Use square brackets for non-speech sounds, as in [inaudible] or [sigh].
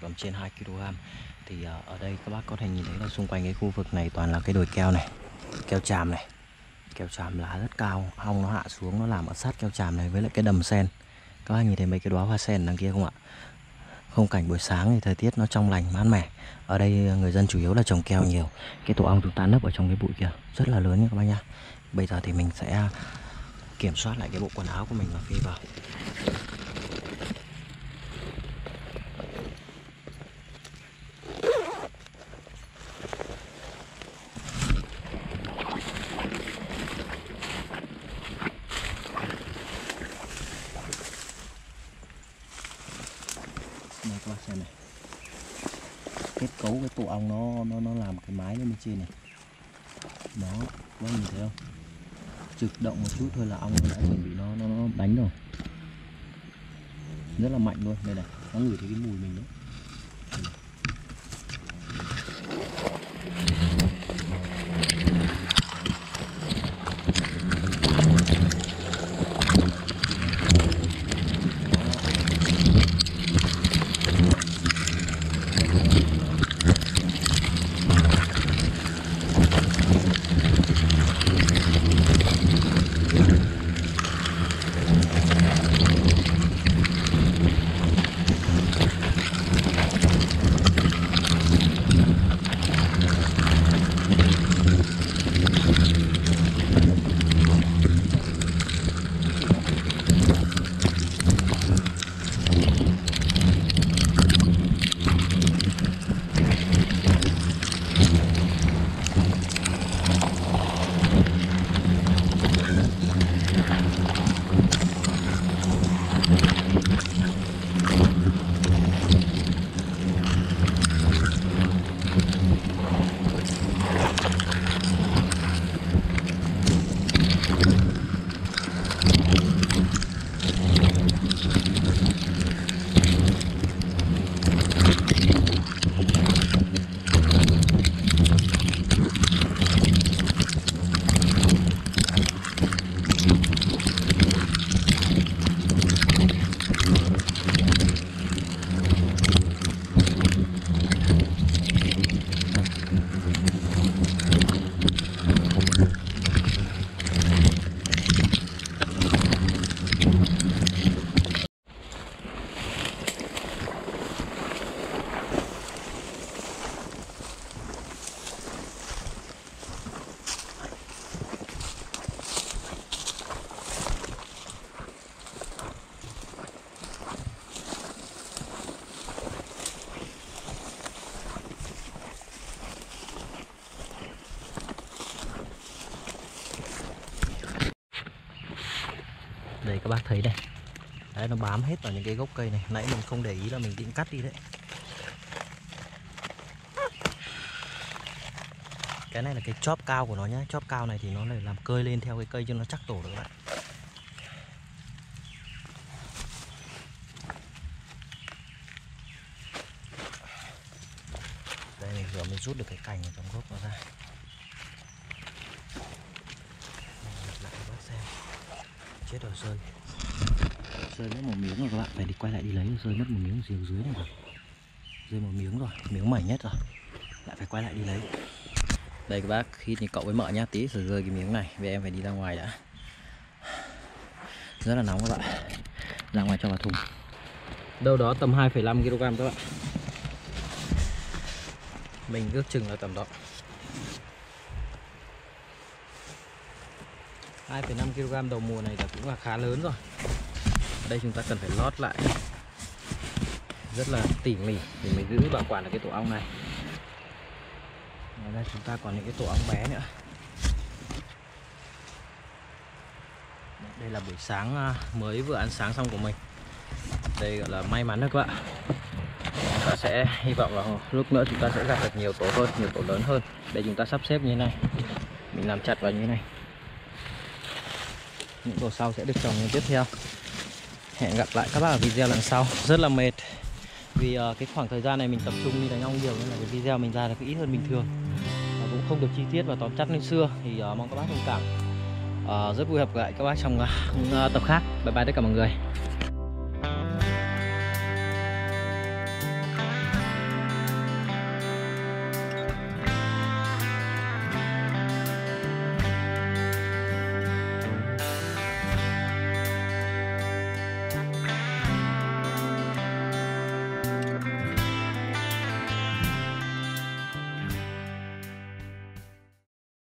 tầm trên 2 kg thì ờ, ở đây các bác có thể nhìn thấy là xung quanh cái khu vực này toàn là cái đồi keo này, keo tràm này. Keo tràm lá rất cao, hong nó hạ xuống, nó làm ở sát keo tràm này với lại cái đầm sen. Các bác nhìn thấy mấy cái đóa hoa sen đằng kia không ạ? Không cảnh buổi sáng thì thời tiết nó trong lành, mát mẻ. Ở đây ờ, người dân chủ yếu là trồng keo nhiều. Cái tổ ong chúng ta nấp ở trong cái bụi kia rất là lớn nha các bác nha bây giờ thì mình sẽ kiểm soát lại cái bộ quần áo của mình và phi vào đây các bác xem này kết cấu cái tổ ong nó nó nó làm cái mái lên bên trên này. Đó các nhìn thấy không? Trực động một chút thôi là ong đã chuẩn bị nó nó, nó đánh rồi. Rất là mạnh luôn. Đây này nó ngửi thấy cái mùi mình đấy các bác thấy đây. Đấy, nó bám hết vào những cái gốc cây này. Nãy mình không để ý là mình định cắt đi đấy. Cái này là cái chóp cao của nó nhá. Chóp cao này thì nó lại làm cơi lên theo cái cây cho nó chắc tổ được bạn. Đây mình vừa mới rút được cái cành ở trong gốc nó ra Mình lật lại cho bác xem chết rồi rơi rơi mất một miếng rồi các bạn. Phải đi quay lại đi lấy rơi mất một miếng dưới dưới này rồi. Rơi một miếng rồi miếng mảnh nhất rồi. Lại phải quay lại đi lấy. Đây các bác khi thì cậu với mợ nhá tí rồi rơi cái miếng này vì em phải đi ra ngoài đã. Rất là nóng các bạn. Ra ngoài cho vào thùng. Đâu đó tầm 2,5 kg các bạn. Mình ước chừng là tầm đó 2,5 kg đầu mùa này là cũng là khá lớn rồi. Ở đây chúng ta cần phải lót lại. Rất là tỉ mỉ để mình giữ bảo quản được cái tổ ong này. Ngoài ra chúng ta còn những cái tổ ong bé nữa. Đây là buổi sáng à, mới vừa ăn sáng xong của mình. Đây gọi là may mắn đấy các bạn. Chúng ta sẽ hy vọng là lúc nữa chúng ta sẽ gặp được nhiều tổ hơn nhiều tổ lớn hơn. Để chúng ta sắp xếp như thế này. Mình làm chặt vào như thế này những tổ sau sẽ được trồng tiếp theo. Hẹn gặp lại các bác ở video lần sau. [laughs] Rất là mệt vì uh, cái khoảng thời gian này mình tập trung đi đánh ong nhiều nên là cái video mình ra được ít hơn bình thường. Và cũng không được chi tiết và tóm tắt như xưa. Thì uh, mong các bác thông cảm. Uh, rất vui gặp lại các bác trong uh, tập khác. Bye bye tất cả mọi người.